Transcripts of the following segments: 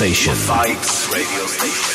Station. Vibes Radio Station.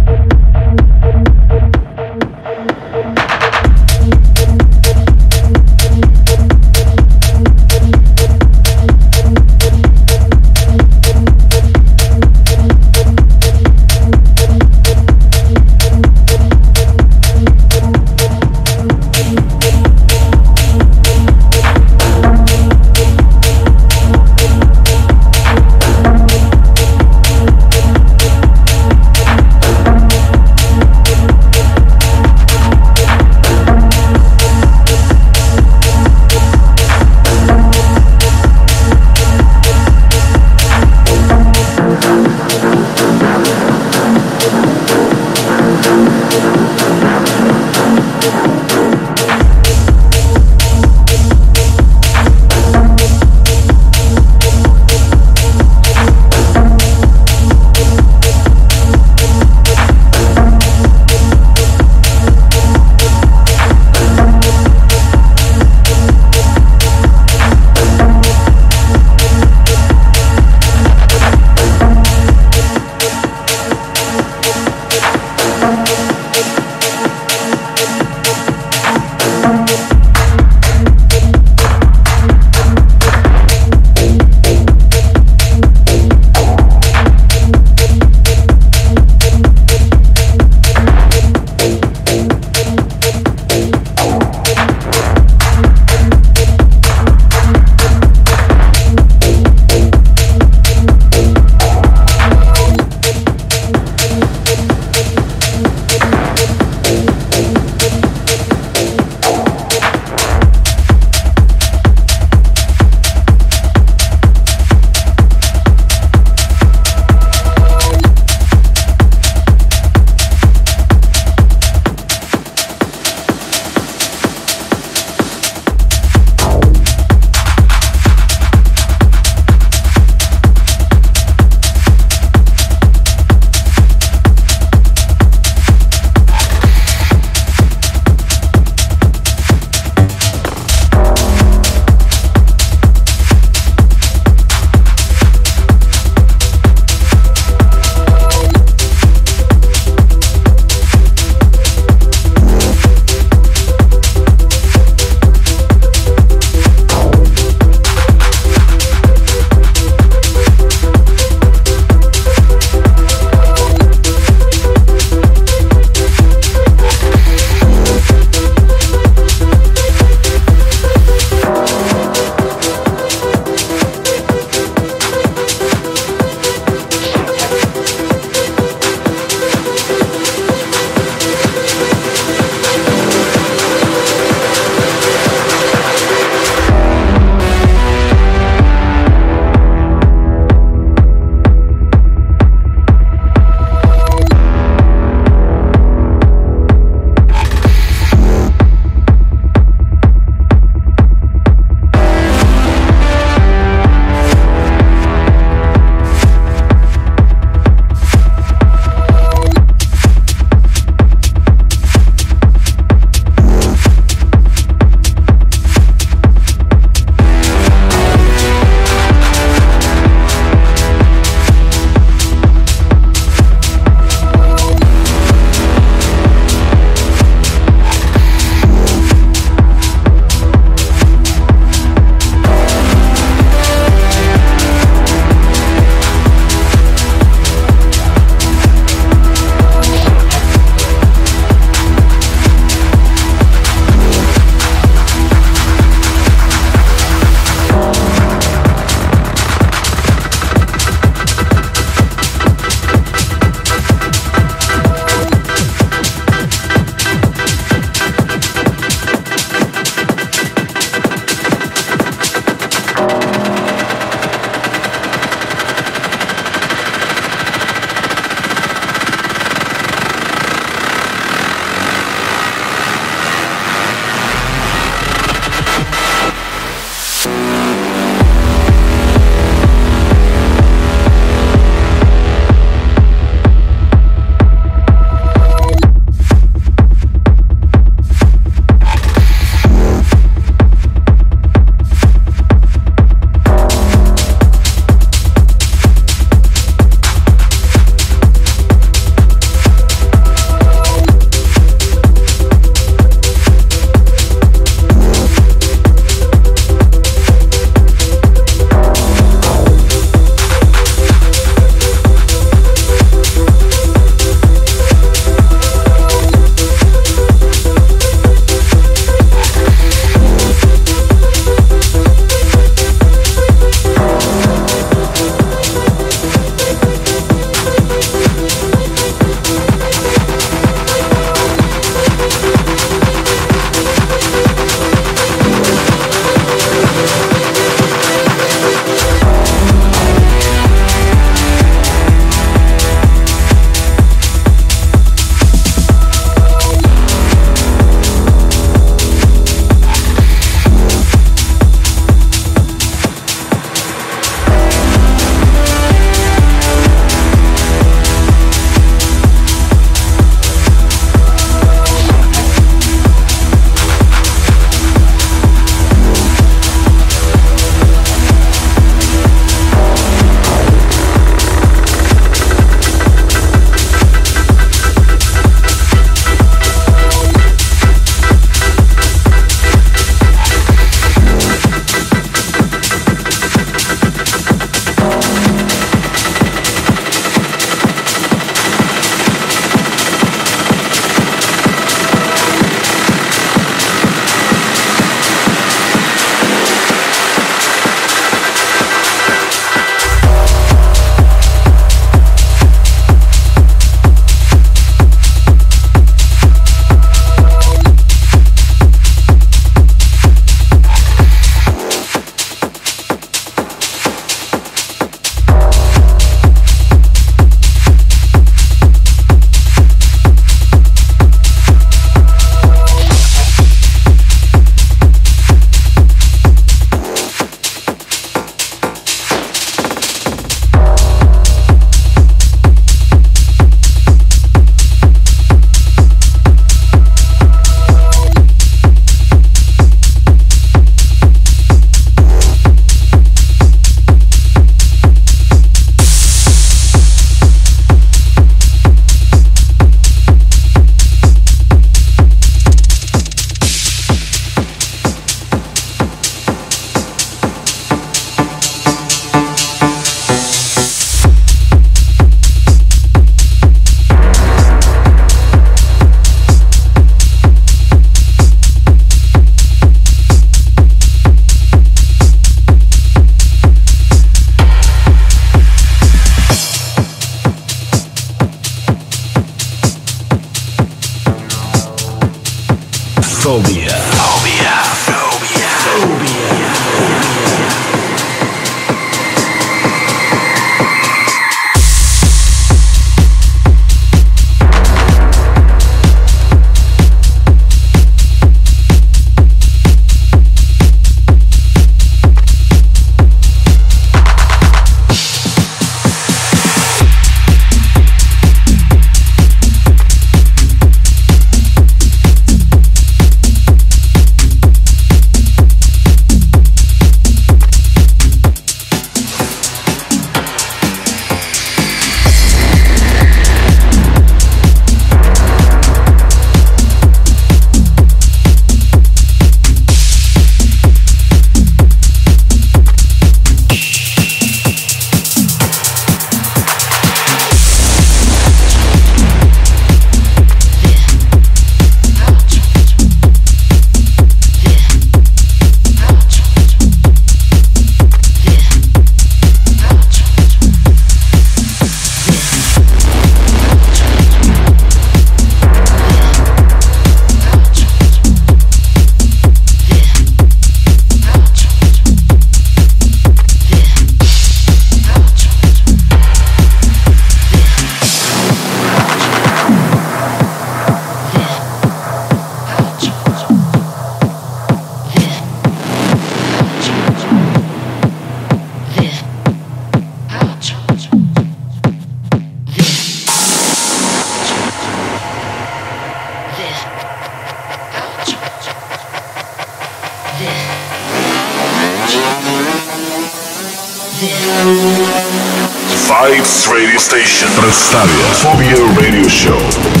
Station Представляет Phobia Radio Show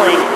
I'm